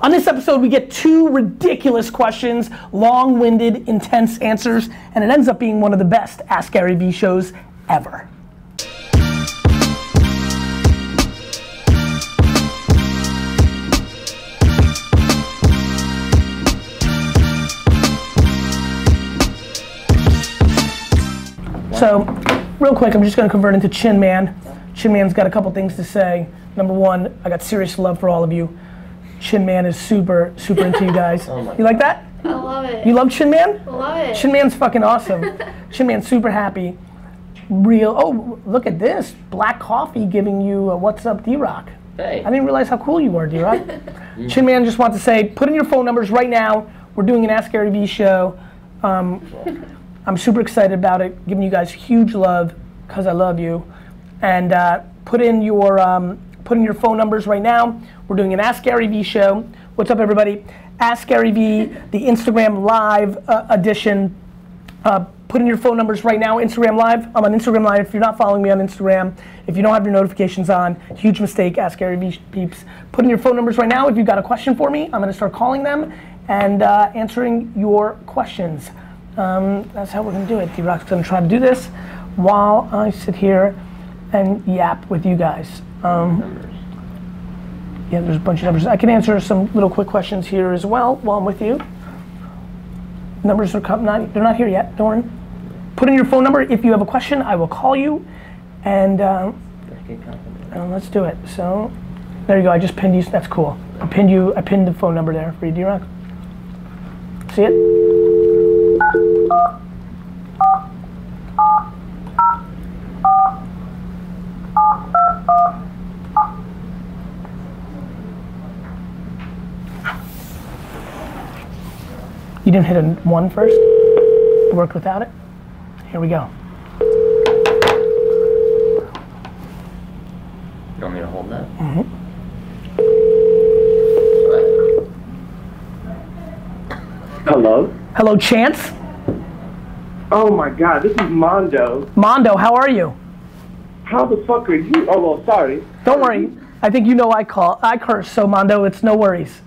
On this episode, we get two ridiculous questions, long winded, intense answers, and it ends up being one of the best Ask Gary Vee shows ever. So, real quick, I'm just gonna convert into Chin Man. Chin Man's got a couple things to say. Number one, I got serious love for all of you. Chin Man is super, super into you guys. Oh my you like that? I love it. You love Chin Man? I love it. Chin Man's fucking awesome. Chin Man's super happy. Real. Oh, look at this. Black coffee giving you a what's up, D Rock. Hey. I didn't realize how cool you were, D Rock. Chin Man just wants to say, put in your phone numbers right now. We're doing an Ask Gary Vee show. Um, I'm super excited about it, giving you guys huge love because I love you. And uh, put in your um, put in your phone numbers right now. We're doing an Ask Gary Vee show. What's up, everybody? Ask Gary Vee, the Instagram Live uh, edition. Uh, put in your phone numbers right now. Instagram Live. I'm on Instagram Live. If you're not following me on Instagram, if you don't have your notifications on, huge mistake. Ask Gary Vee peeps. Put in your phone numbers right now. If you've got a question for me, I'm going to start calling them and uh, answering your questions. Um, that's how we're going to do it. D Rock's going to try to do this while I sit here and yap with you guys. Um, yeah, there's a bunch of numbers. I can answer some little quick questions here as well while I'm with you. Numbers are coming. Not, they're not here yet. Don't worry. Put in your phone number. If you have a question, I will call you, and um, uh, let's do it. So, there you go. I just pinned you. That's cool. I pinned you. I pinned the phone number there for you, D-Rock. See it? You didn't hit a one first? Worked without it? Here we go. You want me to hold that? Mm-hmm. Hello. Hello, Chance. Oh my God, this is Mondo. Mondo, how are you? How the fuck are you? Oh well, sorry. Don't worry. I think you know I call I curse, so Mondo, it's no worries.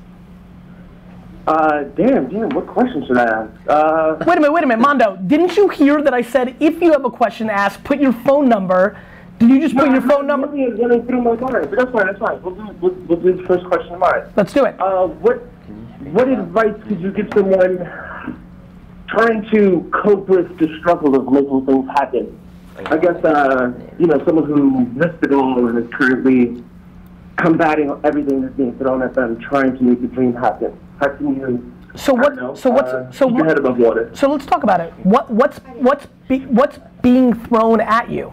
Uh, damn, damn. What question should I ask? Uh, Wait a minute, wait a minute, Mondo. Didn't you hear that I said if you have a question to ask, put your phone number? Did you just put your phone number? It's running through my mind, but that's fine. That's fine. We'll do, we'll, we'll do the first question of mine. Let's do it. Uh, what what advice could you give someone trying to cope with the struggle of making things happen? I guess uh, you know someone who missed it all and is currently combating everything that's being thrown at them, trying to make the dream happen. How can you? So what? know, So what's? uh, So what? head above water. So let's talk about it. What? What's? What's? Be, what's being thrown at you?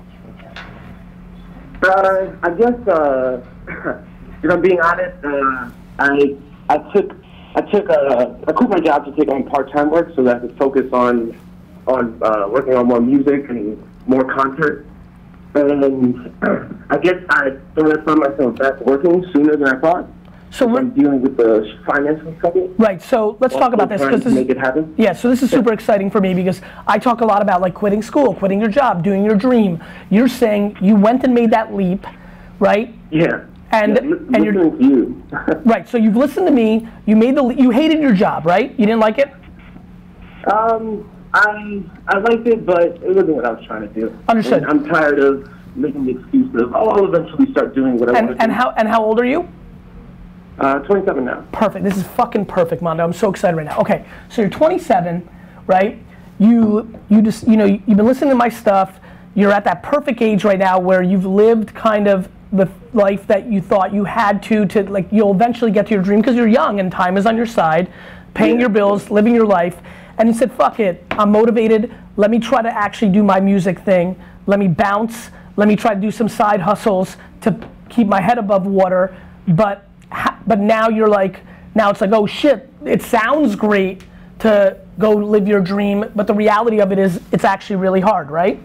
Uh, I guess, uh, if I'm being honest, uh, I I took I took uh, I quit my job to take on part-time work so that I could focus on on uh, working on more music and more concerts. And I guess I thought I found myself back working sooner than I thought. So I'm dealing with the financial struggle. right. So let's talk about this because this. make it happen. Yeah, so this is super exciting for me because I talk a lot about like quitting school, quitting your job, doing your dream. You're saying you went and made that leap, right? Yeah. And- yeah, li- and you're- you. Right. So you've listened to me. You made the. You hated your job, right? You didn't like it. Um, I I liked it, but it wasn't what I was trying to do. Understood. And I'm tired of making the excuse of, oh, I'll eventually start doing what I want And to and do. how and how old are you? Uh, 27 now. Perfect. This is fucking perfect, Mondo. I'm so excited right now. Okay, so you're 27, right? You you just you know you've been listening to my stuff. You're at that perfect age right now where you've lived kind of the life that you thought you had to to like you'll eventually get to your dream because you're young and time is on your side, paying your bills, living your life. And he said, "Fuck it. I'm motivated. Let me try to actually do my music thing. Let me bounce. Let me try to do some side hustles to keep my head above water." But but now you're like now it's like oh shit it sounds great to go live your dream but the reality of it is it's actually really hard right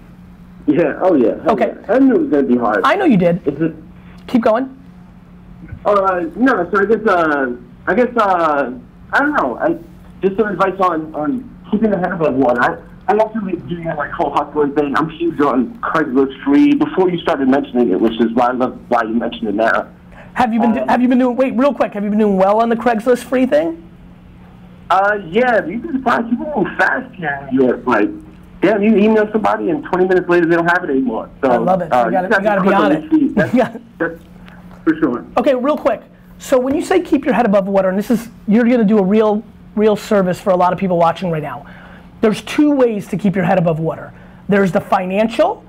Yeah. Oh yeah. Oh, Okay. yeah. I knew it was gonna be hard. i know you did Is it? keep going Uh, no. So I guess. Uh, I guess. Uh, I don't know. I just some advice on on keeping the head above water. I, I'm also doing that like whole hustling thing. I'm huge on Craigslist free. Before you started mentioning it, which is why I love why you mentioned it now. Have you been do, Um, have you been doing wait real quick? Have you been doing well on the Craigslist free thing? Uh, yeah, you can find people move fast here in New York. Like, damn, you email somebody and 20 minutes later they don't have it anymore. So I love it. Uh, You gotta have be on it. That's, Yeah. that's for sure. Okay, real quick. So when you say keep your head above water, and this is you're going to do a real real service for a lot of people watching right now. There's two ways to keep your head above water. There's the financial,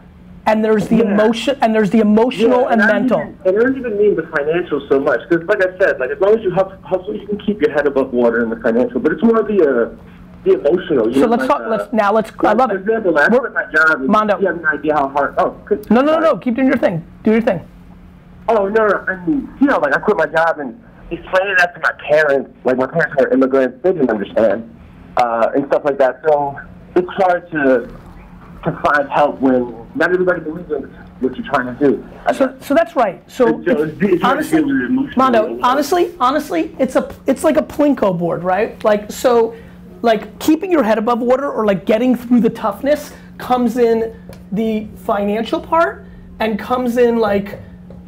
and there's the Yeah. emotion, and there's the emotional and I don't mental. Even, and I don't even mean the financial so much, because like I said, like as long as you hustle, you can keep your head above water in the financial. But it's more the uh, the emotional. You So know, let's like, talk. uh, let's now let's. I love it. example, I We're- quit my job. Mondo. You have no idea how hard. Oh, good. No, no, no, no. Keep doing your thing. Do your thing. Oh no, no, I mean, you know, like I quit my job and explaining that to my parents. Like my parents were immigrants, they didn't understand, uh, and stuff like that. So it's hard to to find help when not everybody believes in what you're trying to do. I So, so that's right. So it's- it's- it's honestly. Mondo, honestly, honestly, it's a it's like a plinko board, right? Like so, like keeping your head above water or like getting through the toughness comes in the financial part and comes in like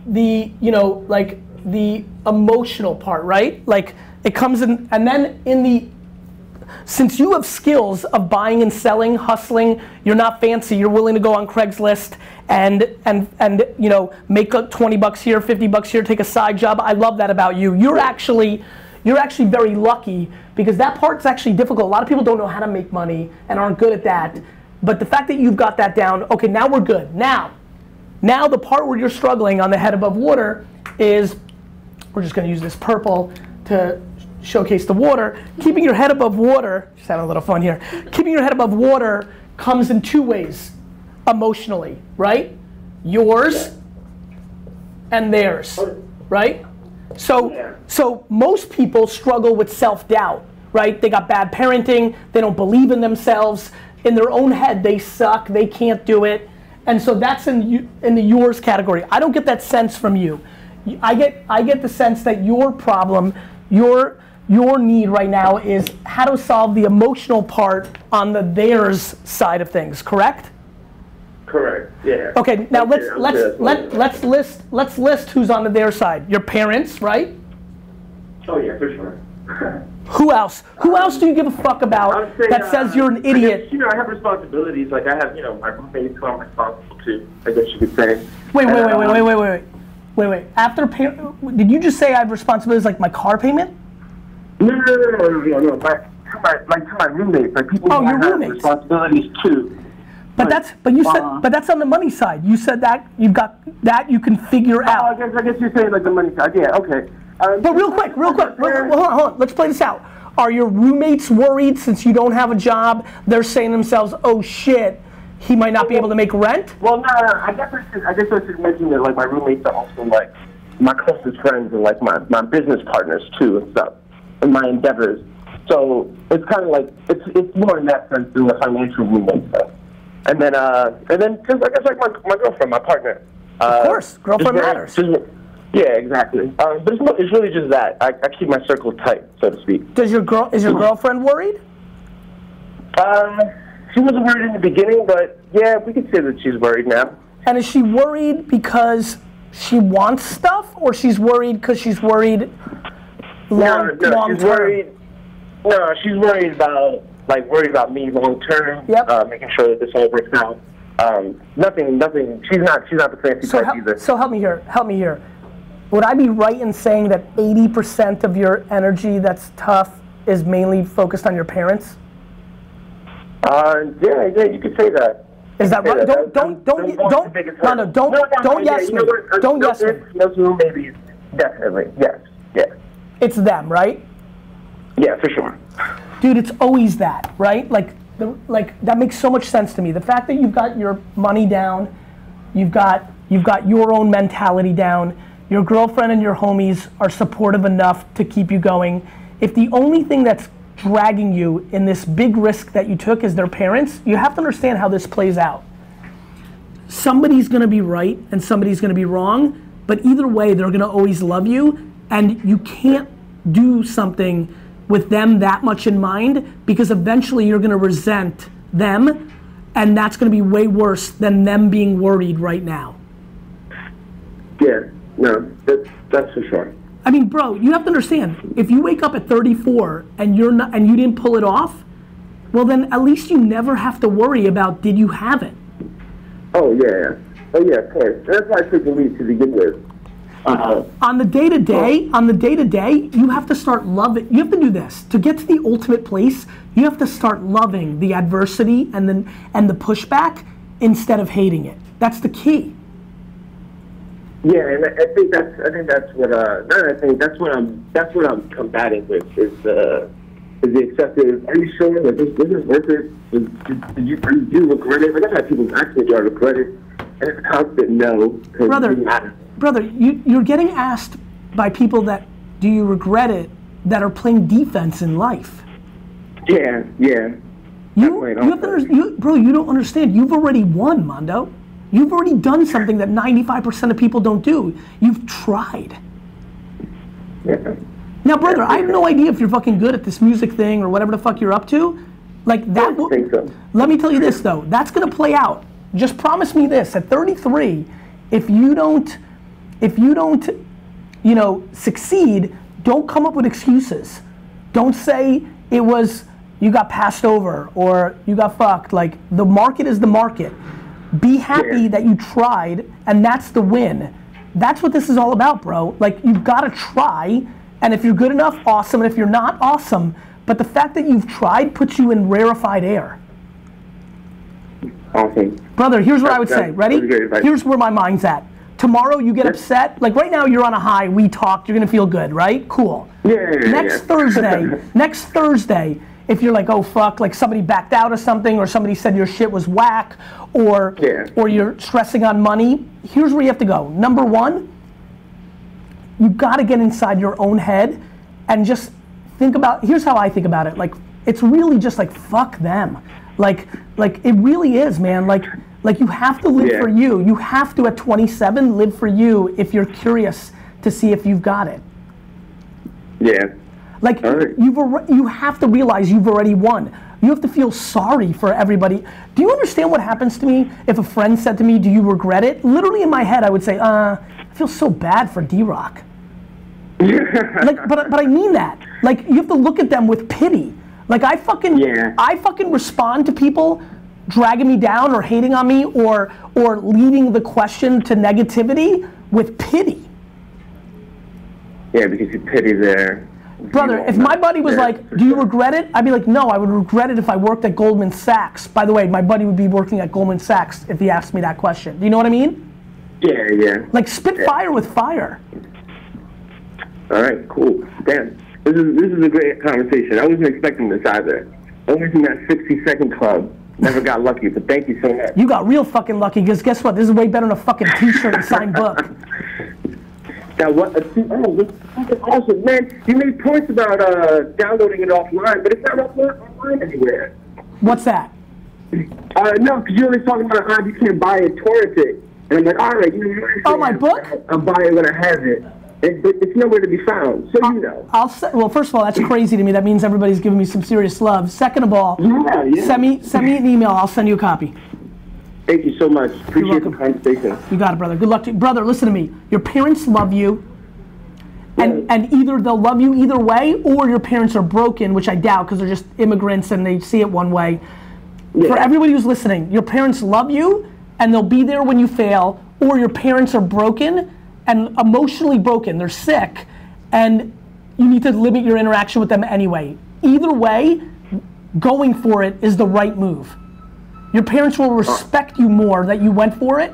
the you know like the emotional part, right? Like it comes in and then in the since you have skills of buying and selling, hustling, you're not fancy, you're willing to go on Craigslist and and and you know, make up 20 bucks here, 50 bucks here, take a side job. I love that about you. You're actually you're actually very lucky because that part's actually difficult. A lot of people don't know how to make money and aren't good at that. But the fact that you've got that down, okay, now we're good. Now, now the part where you're struggling on the head above water is we're just going to use this purple to showcase the water. Keeping your head above water, just having a little fun here. Keeping your head above water comes in two ways emotionally, right? Yours and theirs, right? So, so most people struggle with self-doubt, right? They got bad parenting, they don't believe in themselves, in their own head they suck, they can't do it. And so that's in in the yours category. I don't get that sense from you. I get I get the sense that your problem, your your need right now is how to solve the emotional part on the theirs side of things, correct? Correct. Yeah. Okay, now let's let's let let's list let's list who's on the their side. Your parents, right? Oh yeah, for sure. Who else? Who else do you give a fuck about that uh, says you're an guess, idiot? you know, I have responsibilities. Like I have, you know, my roommates who I'm responsible to. I guess you could say. Wait, wait, And, wait, wait, um, wait, wait, wait, wait, wait, wait. After pay, did you just say I have responsibilities like my car payment? No, no, no, no, no, no, no. Like to my, like to my roommates, like people Oh, who I your have roommates. responsibilities to. But Right. that's but you said Uh, but that's on the money side. You said that you've got that you can figure Oh, I guess I guess you're saying like the money side. Yeah, okay. Um, But real quick, real quick, real, hold on, hold on. Let's play this out. Are your roommates worried since you don't have a job? They're saying to themselves, "Oh shit, he might not be able to make rent." Well, no, no, I guess I should, I guess I should mention that like my roommates are also like my closest friends and like my, my business partners too and stuff, in my endeavors. So it's kind of like it's it's more in that sense than the financial roommate stuff. And then uh and then just I guess like my my girlfriend, my partner. Uh, of course, girlfriend just matters. just- yeah, exactly. Um, but it's, it's really just that I, I keep my circle tight, so to speak. Does your girl is your girlfriend worried? Um, she wasn't worried in the beginning, but yeah, we could say that she's worried now. And is she worried because she wants stuff, or she's worried because she's worried long, no, no, long she's term? worried. No, she's worried about like worried about me long term. Yep. Uh, making sure that this all works out. Um, nothing, nothing. She's not. She's not the fancy So, type hel- either. so help me here. Help me here. Would I be right in saying that 80% of your energy that's tough is mainly focused on your parents? Uh, yeah, yeah, you could say that. Is that right? Don't don't don't don't no no don't don't yes me. Don't yes me. no, maybe definitely yes, yes, It's them, right? yeah, for sure. dude, it's always that, right? Like, the, like that makes so much sense to me. The fact that you've got your money down, you've got you've got your own mentality down. Your girlfriend and your homies are supportive enough to keep you going. If the only thing that's dragging you in this big risk that you took as their parents, you have to understand how this plays out. Somebody's gonna be right and somebody's gonna be wrong, but either way, they're gonna always love you, and you can't do something with them that much in mind because eventually you're gonna resent them, and that's gonna be way worse than them being worried right now. Yeah. no, that's that's for sure. I mean, bro, you have to understand. If you wake up at 34 and you're not, and you didn't pull it off, well, then at least you never have to worry about did you have it. Oh yeah, oh yeah, of course. That's why I took the lead to begin with. Uh, On the day to day, on the day to day, you have to start loving. You have to do this to get to the ultimate place. You have to start loving the adversity and then and the pushback instead of hating it. That's the key. Yeah, and I, I think that's I think that's what uh no, I think that's what I'm that's what I'm combating with is uh is the excessive. Are you sure that this, this is worth it? Did, you do you regret it? Like I've had people ask me, do I regret it? And it's a constant no. Brother. it doesn't matter. Brother, you, you're getting asked by people that do you regret it that are playing defense in life. Yeah, yeah. You, you have to, you, bro, you don't understand. You've already won, Mondo. You've already done something that 95% of people don't do. You've tried. yeah. Now, brother, I have no idea if you're fucking good at this music thing or whatever the fuck you're up to. Like that. I think so. Let me tell you this though. That's gonna play out. Just promise me this. At 33, if you don't, if you don't, you know, succeed, don't come up with excuses. Don't say it was you got passed over or you got fucked. Like the market is the market. Be happy Yeah. that you tried, and that's the win. That's what this is all about, bro. Like you've got to try, and if you're good enough, awesome. And if you're not, awesome. But the fact that you've tried puts you in rarefied air. Awesome. Brother, here's what I would say. Ready? that's great advice. Here's where my mind's at. Tomorrow you get upset. Like right now you're on a high. We talked. You're gonna feel good, right? Cool. Yeah, yeah, yeah, Next yeah. Thursday, next Thursday, if you're like, oh fuck, like somebody backed out of something, or somebody said your shit was whack, or Yeah. or you're stressing on money. Here's where you have to go. Number one, you got to get inside your own head and just think about here's how i think about it like it's really just like fuck them like like it really is man like like you have to live Yeah. for you you have to at 27 live for you if you're curious to see if you've got it Yeah. Like right. you've you have to realize you've already won. You have to feel sorry for everybody. Do you understand what happens to me if a friend said to me, "Do you regret it?" Literally in my head, I would say, "Uh, I feel so bad for D-Rock." like, but but I mean that. Like, you have to look at them with pity. Like, I fucking Yeah. I fucking respond to people dragging me down or hating on me or or leading the question to negativity with pity. Yeah, because you pity their. Brother, if my buddy was like, "Do you regret it?" I'd be like, "No, I would regret it if I worked at Goldman Sachs." By the way, my buddy would be working at Goldman Sachs if he asked me that question. Do you know what I mean? Yeah, yeah. Like spit fire with fire. All right, cool. Damn, this is this is a great conversation. I wasn't expecting this either. Only from that 60 second club. Never got lucky, but thank you so much. You got real fucking lucky because guess what? This is way better than a fucking T-shirt and signed book. That what? Uh, see, oh, this is awesome, man. You made points about uh, downloading it offline, but it's not offline, online anywhere. What's that? Uh, no, because you're always talking about how you can't buy it, torrent it. And I'm like, all right, you know, Oh, my book? I'll buy it when I have it. it but it's nowhere to be found, so you know. I'll well, first of all, that's crazy to me. That means everybody's giving me some serious love. Second of all, Yeah, yeah. send me send me an email. I'll send you a copy. Thank you so much. Appreciate the conversation. You got it, brother. Good luck to you. Brother, listen to me. Your parents love you. And, and either they'll love you either way, or your parents are broken, which I doubt because they're just immigrants and they see it one way. For everybody who's listening, your parents love you and they'll be there when you fail, or your parents are broken and emotionally broken. They're sick and you need to limit your interaction with them anyway. Either way, going for it is the right move. Your parents will respect you more that you went for it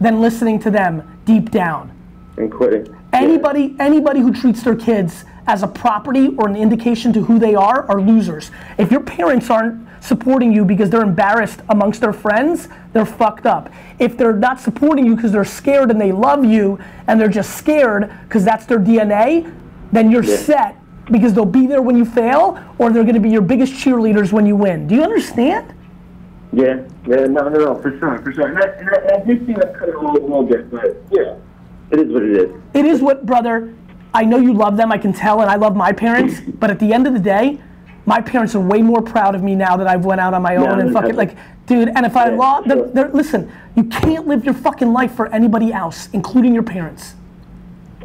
than listening to them deep down. And quit it. Anybody, anybody who treats their kids as a property or an indication to who they are are losers. If your parents aren't supporting you because they're embarrassed amongst their friends, they're fucked up. If they're not supporting you because they're scared and they love you and they're just scared because that's their DNA, then you're Yeah. set because they'll be there when you fail or they're going to be your biggest cheerleaders when you win. Do you understand? Yeah, yeah, no, no, no, for sure, for sure. And I, and I, and I do see that cut a little, bit, but yeah, it is what it is. It is what, brother. I know you love them. I can tell, and I love my parents. But at the end of the day, my parents are way more proud of me now that I've went out on my own and Yeah, fucking like, dude. And if I Yeah, lost, sure. listen, you can't live your fucking life for anybody else, including your parents.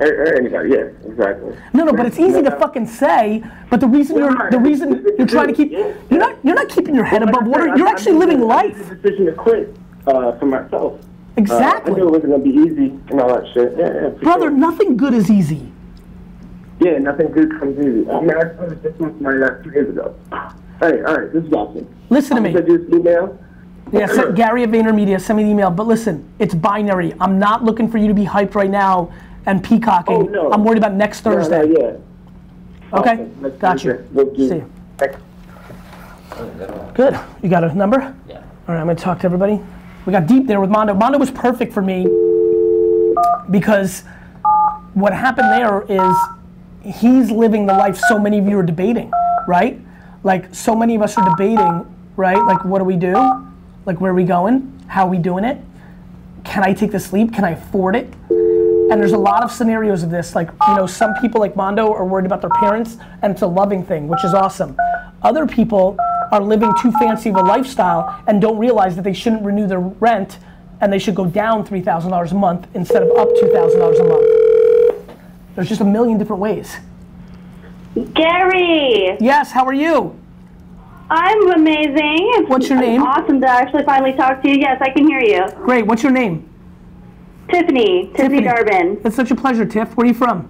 Anybody. Yeah, exactly. No, no, but it's easy to fucking say. But the reason you're the reason you're trying to keep you're not you're not keeping your head above water. You're actually living I life. the decision to quit uh, for myself. Uh, I Exactly. knew it wasn't gonna be easy and all that shit. Yeah, yeah, Brother, sure. nothing good is easy. Yeah, nothing good comes easy. I mean, I started this one my last two years ago. Hey, all right, this is awesome. Listen to me. do this email. Yeah, send, Gary at VaynerMedia, send me the email. But listen, it's binary. I'm not looking for you to be hyped right now and peacocking. Oh, no. I'm worried about next No, no, Thursday. yeah. Okay? Awesome. Let's Got do you. We'll See you. Good. You got a number? Yeah. All right, I'm gonna talk to everybody. We got deep there with Mondo. Mondo was perfect for me because what happened there is he's living the life so many of you are debating, right? Like so many of us are debating, right? Like what do we do? Like where are we going? How are we doing it? Can I take this leap? Can I afford it? And there's a lot of scenarios of this. Like, you know, some people like Mondo are worried about their parents and it's a loving thing, which is awesome. Other people are living too fancy of a lifestyle and don't realize that they shouldn't renew their rent and they should go down $3,000 a month instead of up $2,000 a month. There's just a million different ways. Gary, Yes, how are you? I'm amazing. What's your name? Awesome to actually finally talk to you. Yes, I can hear you. Great, what's your name? Tiffany, Tiffany, Garbin. It's such a pleasure, Tiff. Where are you from?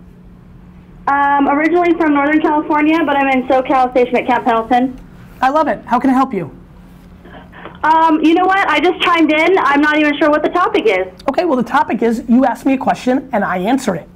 Um, originally from Northern California, but I'm in SoCal station at Camp Pendleton. I love it. How can I help you? Um, you know what? I just chimed in. I'm not even sure what the topic is. Okay, well, the topic is you asked me a question and I answer it.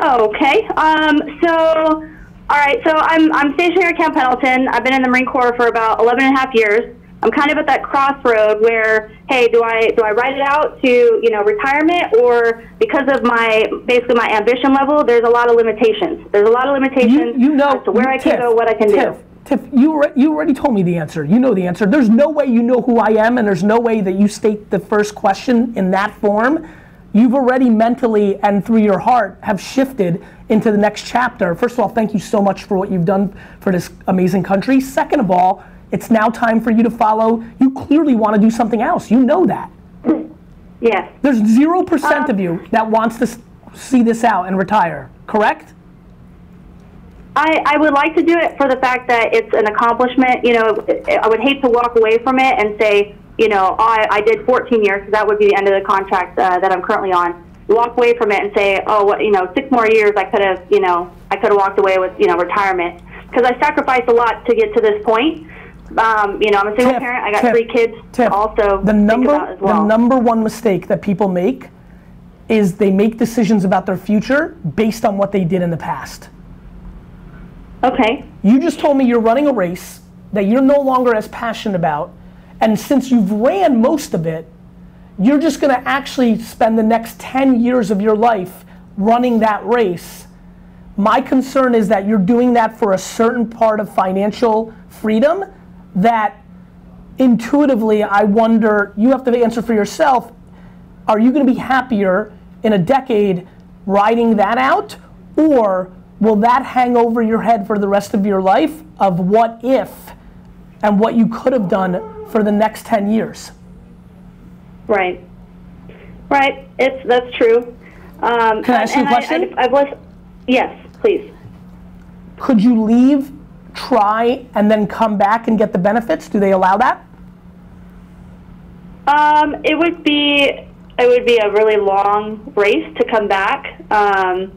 Okay. Um, so, all right. So I'm I'm stationed here at Camp Pendleton. I've been in the Marine Corps for about 11 and a half years. I'm kind of at that crossroad where, hey, do I do I write it out to you know retirement or because of my basically my ambition level, there's a lot of limitations. There's a lot of limitations You, you know as to where I Tiff, can go, what I can Tiff, do. Tiff, you, you already told me the answer. You know the answer. There's no way you know who I am, and there's no way that you state the first question in that form. You've already mentally and through your heart have shifted into the next chapter. First of all, thank you so much for what you've done for this amazing country. Second of all, it's now time for you to follow. You clearly want to do something else. You know that. Yes. There's 0% Um, of you that wants to see this out and retire, correct? I, I would like to do it for the fact that it's an accomplishment. You know, I would hate to walk away from it and say, you know, I, I did 14 years because that would be the end of the contract uh, that I'm currently on. Walk away from it and say, oh, what, you know, six more years I could have, you know, I could have walked away with, you know, retirement because I sacrificed a lot to get to this point. Um, you know, I'm a single Tiff, parent. I got Tiff, three kids Tiff, also the number, well. The number one mistake that people make is they make decisions about their future based on what they did in the past. okay. You just told me you're running a race that you're no longer as passionate about, and since you've ran most of it, you're just going to actually spend the next 10 years of your life running that race. My concern is that you're doing that for a certain part of financial freedom that intuitively I wonder, you have to answer for yourself, are you going to be happier in a decade riding that out or will that hang over your head for the rest of your life of what if and what you could have done for the next 10 years Right. Right. It's that's true. Um, Can I ask you a question? I, have listened. Yes, please. could you leave try and then come back and get the benefits do they allow that Um, it would be it would be a really long race to come back um,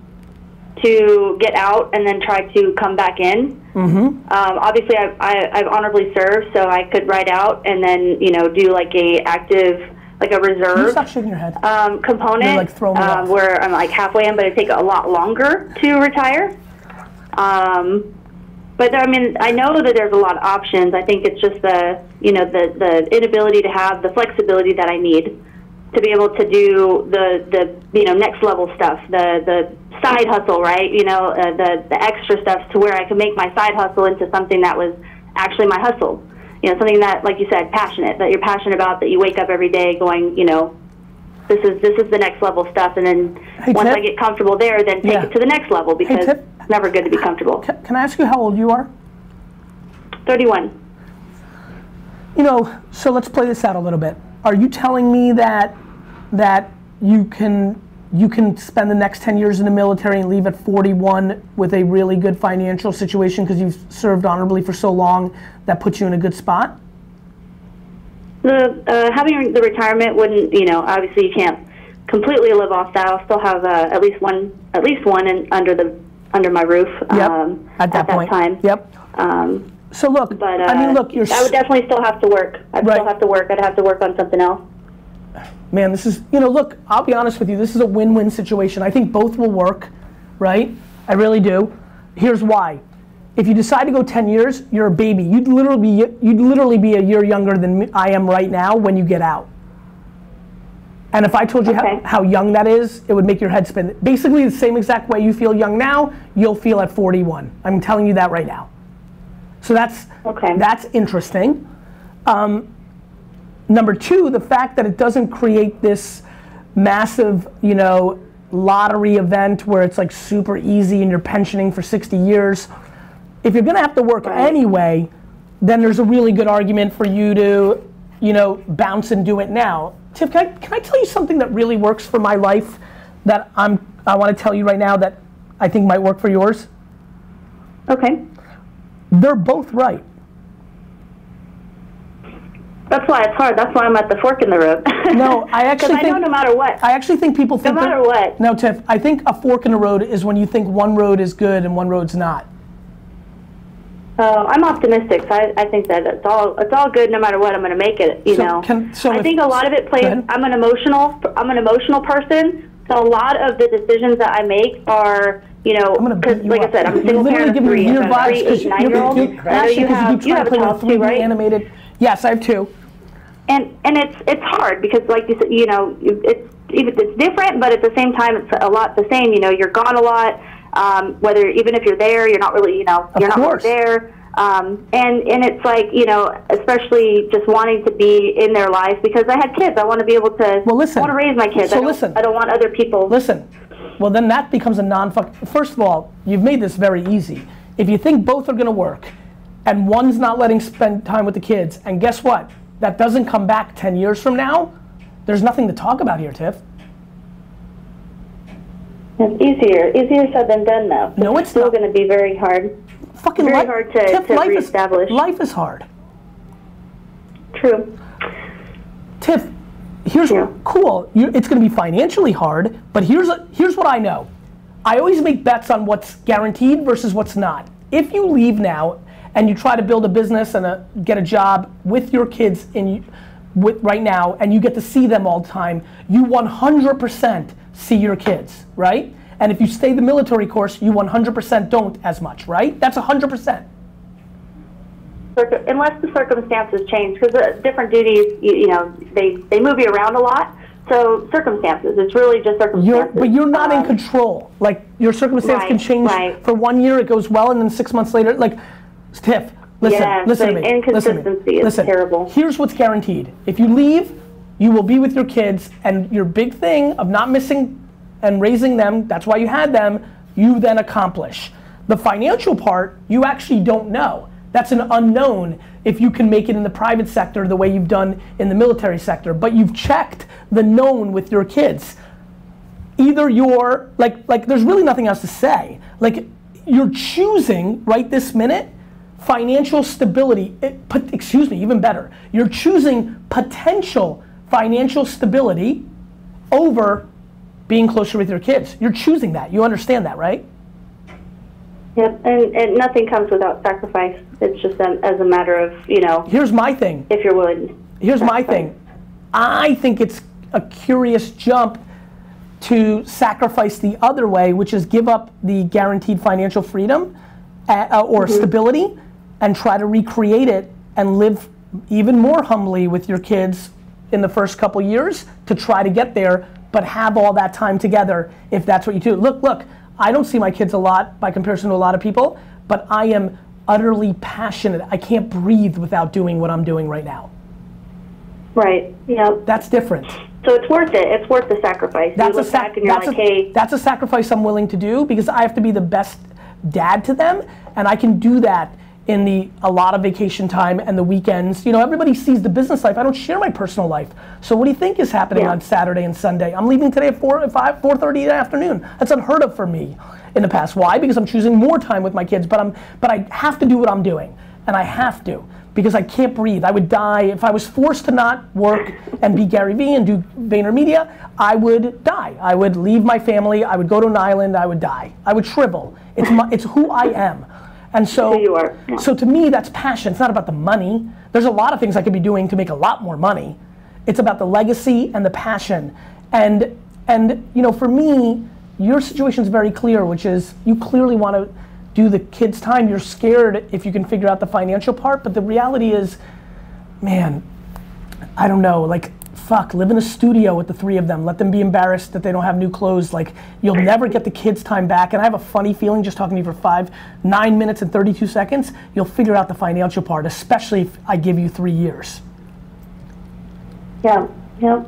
to get out and then try to come back in. Mm-hmm. Um, obviously, I've, I, I've honorably served, so I could ride out and then you know do like a active like a reserve stop shaking your head um, component like, um, where I'm like halfway in, but it take a lot longer to retire. Um, but I mean, I know that there's a lot of options. I think it's just the you know the the inability to have the flexibility that I need to be able to do the the you know next level stuff, the the side hustle, right? You know, uh, the the extra stuff to where I can make my side hustle into something that was actually my hustle. You know, something that, like you said, passionate that you're passionate about, that you wake up every day going, you know, this is this is the next level stuff, and then Hey, once Tip. I get comfortable there, then take Yeah. it to the next level because Tip. it's never good to be comfortable. Ca- can i ask you how old you are Thirty-one. you know, so let's play this out a little bit. Are you telling me that that you can you can spend the next 10 years in the military and leave at 41 with a really good financial situation because you've served honorably for so long that puts you in a good spot? The uh, having the retirement wouldn't, you know, obviously you can't completely live off that. I'll still have uh, at least one, at least one in, under the under my roof Yep, um, at that point. time. Yep. Um, So look, but uh, I mean, look, you're I would definitely still have to work. I'd Right. still have to work. I'd have to work on something else. man, this is, you know, look, I'll be honest with you, this is a win win situation. I think both will work, right? I really do. Here's why. If you decide to go 10 years, you're a baby. You'd literally be, you'd literally be a year younger than I am right now when you get out. And if I told you Okay. how, how young that is, it would make your head spin. Basically, the same exact way you feel young now, you'll feel at 41. I'm telling you that right now. So that's Okay. that's interesting. Um, number two, the fact that it doesn't create this massive, you know, lottery event where it's like super easy and you're pensioning for 60 years. If you're gonna have to work Right. anyway, then there's a really good argument for you to, you know, bounce and do it now. Tiff, can I, can I tell you something that really works for my life that I'm, I wanna tell you right now that I think might work for yours? Okay. They're both right. That's why it's hard. That's why I'm at the fork in the road. No, I actually Because I know think- no matter what. I actually think people think no matter that- what. No, Tiff. I think a fork in the road is when you think one road is good and one road's not. Uh, I'm optimistic. So I, I think that it's all it's all good no matter what. I'm going to make it. You So know. can- so I if- think a lot of it plays. I'm an emotional. I'm an emotional person. So a lot of the decisions that I make are, you know, because like up. I said, I'm a single parent of three. I've vibes three, eight, nine year olds. you're- I know actually, you have keep you have a child too, right? animated. Yes, I have two. and and it's it's hard because like you said, you know, it's even it's different, but at the same time, it's a lot the same. You know, you're gone a lot. Um, whether even if you're there, you're not really, you know, you're not really there. Um, and and it's like you know, especially just wanting to be in their life because I had kids. I want to be able to. Well, listen. I want to raise my kids. So I don't, listen. I don't want other people. Listen. Well, then that becomes a non-fuck. First of all, you've made this very easy. If you think both are going to work, and one's not letting spend time with the kids, and guess what? That doesn't come back 10 years from now. There's nothing to talk about here, Tiff. It's easier, easier said than done, though. No, it's still not. going to be very hard. Fucking Very life, hard to- Tiff, to life is, reestablish. life is hard. True. Tiff, here's Yeah. cool. you it's going to be financially hard, but here's here's what I know. I always make bets on what's guaranteed versus what's not. If you leave now and you try to build a business and a, get a job with your kids in with right now, and you get to see them all the time, you 100% see your kids, right? And if you stay the military course, you 100% don't as much, right? That's 100%. Unless the circumstances change, because the different duties, you, you know, they they move you around a lot. So circumstances, it's really just You're, circumstances. but you're not in Um, control. Like your circumstance can change right. for one year, it goes well, and then six months later, like Tiff, listen, Yes, listen to me. listen to me. inconsistency is listen. terrible. Here's what's guaranteed: if you leave, you will be with your kids, and your big thing of not missing and raising them. That's why you had them. You then accomplish the financial part. You actually don't know. That's an unknown if you can make it in the private sector the way you've done in the military sector. But you've checked the known with your kids either you're like like there's really nothing else to say like you're choosing right this minute financial stability it, excuse me even better you're choosing potential financial stability over being closer with your kids. You're choosing that. You understand that right? Yep, and, and nothing comes without sacrifice. It's just a, as a matter of you know, here's my thing. if you're willing. here's my thing. I think it's a curious jump to sacrifice the other way which is give up the guaranteed financial freedom uh, uh, or stability and try to recreate it and live even more humbly with your kids in the first couple years to try to get there but have all that time together if that's what you do look look i don't see my kids a lot by comparison to a lot of people but i am utterly passionate i can't breathe without doing what i'm doing right now Right. Yep. that's different. So it's worth it. It's worth the sacrifice. That's a, look sac- and that's, like, a, hey, that's a sacrifice I'm willing to do because I have to be the best dad to them, and I can do that in the a lot of vacation time and the weekends. You know, everybody sees the business life. I don't share my personal life. So what do you think is happening Yeah. on Saturday and Sunday? I'm leaving today at four, five, four thirty in the afternoon. That's unheard of for me in the past. Why? Because I'm choosing more time with my kids. But I'm, but I have to do what I'm doing, and I have to because I can't breathe. I would die if I was forced to not work and be Gary Vee and do VaynerMedia. I would die. I would leave my family. I would go to an island. I would die. I would shrivel. It's my, it's who I am. And so, yeah. so to me, that's passion. It's not about the money. There's a lot of things I could be doing to make a lot more money. It's about the legacy and the passion. And and you know, for me, your situation is very clear, which is you clearly want to do the kids' time. You're scared if you can figure out the financial part, but the reality is, man, I don't know, like fuck, live in a studio with the three of them. Let them be embarrassed that they don't have new clothes. Like you'll never get the kids' time back. And I have a funny feeling just talking to you for five, nine minutes and 32 seconds, you'll figure out the financial part, especially if I give you three years. Yeah, yeah.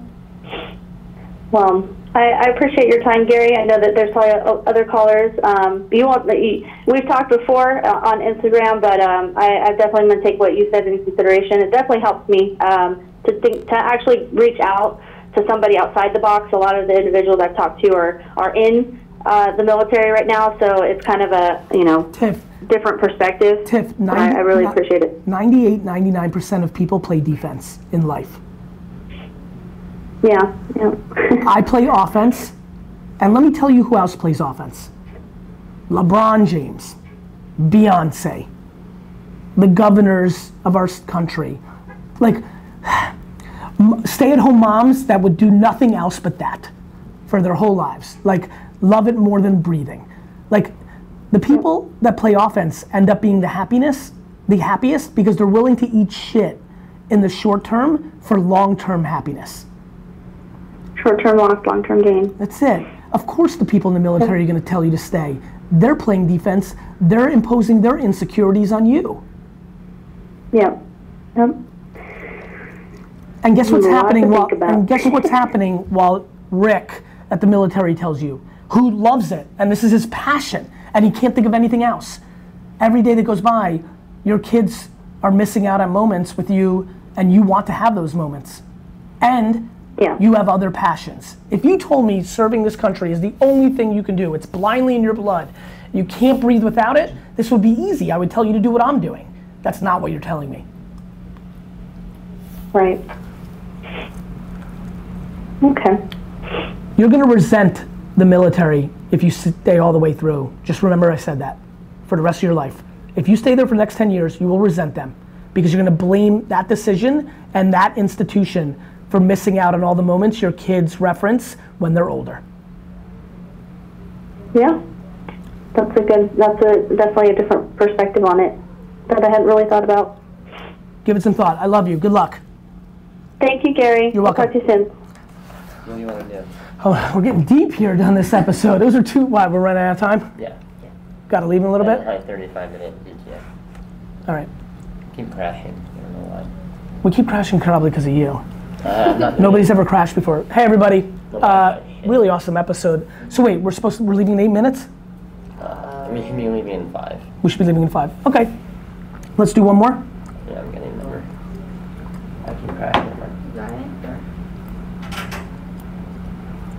Well, I, I appreciate your time, Gary. I know that there's probably other callers. Um, you. You, we've talked before uh, on Instagram, but um, I, I definitely going to take what you said into consideration. It definitely helps me um, to think to actually reach out to somebody outside the box. A lot of the individuals I've talked to are are in uh, the military right now, so it's kind of a you know Tiff, different perspective. Tiff, But I, I really appreciate it. 98, 99% of people play defense in life. Yeah, yeah. I play offense, and let me tell you who else plays offense LeBron James, Beyonce, the governors of our country. Like, stay at home moms that would do nothing else but that for their whole lives. Like, love it more than breathing. Like, the people that play offense end up being the happiness, the happiest because they're willing to eat shit in the short term for long term happiness. Short-term loss, long-term gain. That's it. Of course, the people in the military are going to tell you to stay. They're playing defense. They're imposing their insecurities on you. Yeah. Yep. And guess what's A lot to happening while and guess what's happening while Rick at the military tells you, who loves it, and this is his passion, and he can't think of anything else. Every day that goes by, your kids are missing out on moments with you, and you want to have those moments. And Yeah. you have other passions. If you told me serving this country is the only thing you can do, it's blindly in your blood, you can't breathe without it, this would be easy. I would tell you to do what I'm doing. That's not what you're telling me. Right. Okay. You're going to resent the military if you stay all the way through. Just remember I said that for the rest of your life. If you stay there for the next 10 years, you will resent them because you're going to blame that decision and that institution for missing out on all the moments your kids reference when they're older. Yeah. That's a good. That's a definitely a different perspective on it that I hadn't really thought about. Give it some thought. I love you. Good luck. Thank you, Gary. You're welcome. I'll talk to you soon. What do you want to do? Oh, we're getting deep here on this episode. Those are two. Why? We're running out of time. Yeah. yeah. Got to leave in a little bit. High 35 minute DTF. All right. Keep crashing. I don't know why. We keep crashing probably because of you. Uh, not Nobody's ever crashed before. Hey everybody. Uh, really awesome episode. So wait, we're supposed to, we're leaving in eight minutes. Uh, I mean, you can leave me in five. We should be leaving in five. Okay. Let's do one more. Yeah, I'm getting a number. I keep crashing. man. Got it?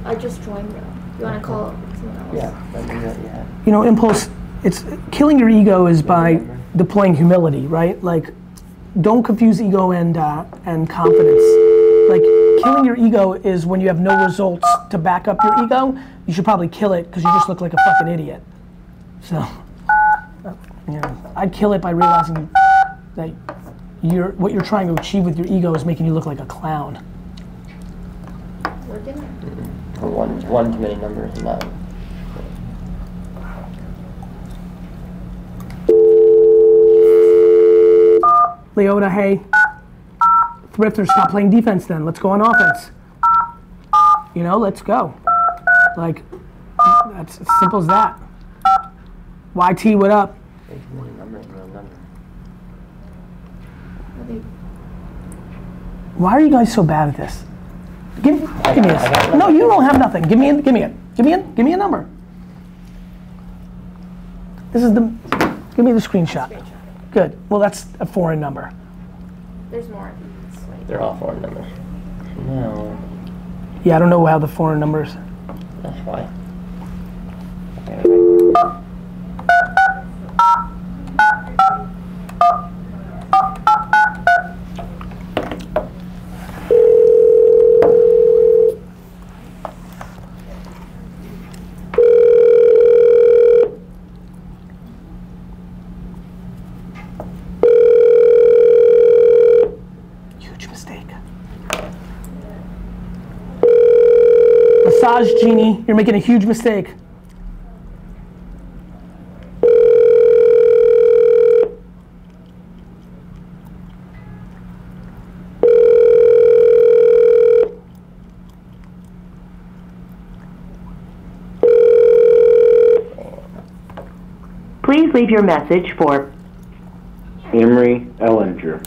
I just joined though. You wanna call someone else? Yeah. Let me know. Yeah. You know, impulse. It's killing your ego is by deploying humility, right? Like, don't confuse ego and uh, and confidence. Like, killing your ego is when you have no results to back up your ego. You should probably kill it because you just look like a fucking idiot. So, uh, yeah, I'd kill it by realizing that you're what you're trying to achieve with your ego is making you look like a clown. Working? One, one too many numbers and not. Leota, hey, Thrifter, stop playing defense then. Let's go on offense. You know, let's go. Like, that's as simple as that. YT, what up? Way too many numbers and no number. Why are you guys so bad at this? Give, give me I got this. No, you don't have nothing. Give me, a, give me it. Give me it. Give me a number. This is the. Give me the screenshot. Good. Well, that's a foreign number. There's more. They're all foreign numbers. No. Yeah, I don't know how the foreign numbers. That's why. Okay. Huge mistake. Massage genie, you're making a huge mistake. Please leave your message for, Emery Ellinger.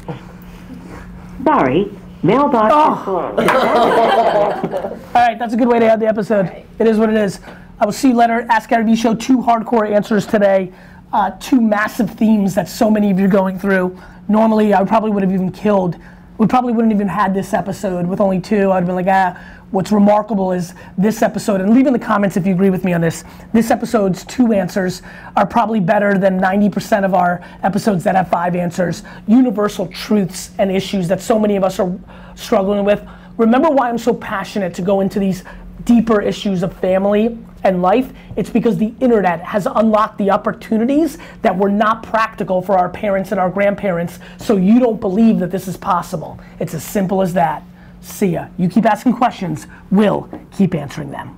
sorry, mailbox Oh. All right, that's a good way to end the episode. It is what it is. I will see you later. Ask Gary Vee Show. Two hardcore answers today. Uh, two massive themes that so many of you are going through. Normally, I probably would have even killed. We probably wouldn't even had this episode with only two. I'd have been like, ah. What's remarkable is this episode, and leave in the comments if you agree with me on this. This episode's two answers are probably better than 90% of our episodes that have five answers. Universal truths and issues that so many of us are struggling with. Remember why I'm so passionate to go into these deeper issues of family and life? It's because the internet has unlocked the opportunities that were not practical for our parents and our grandparents, so you don't believe that this is possible. It's as simple as that. See ya. You keep asking questions, we'll keep answering them.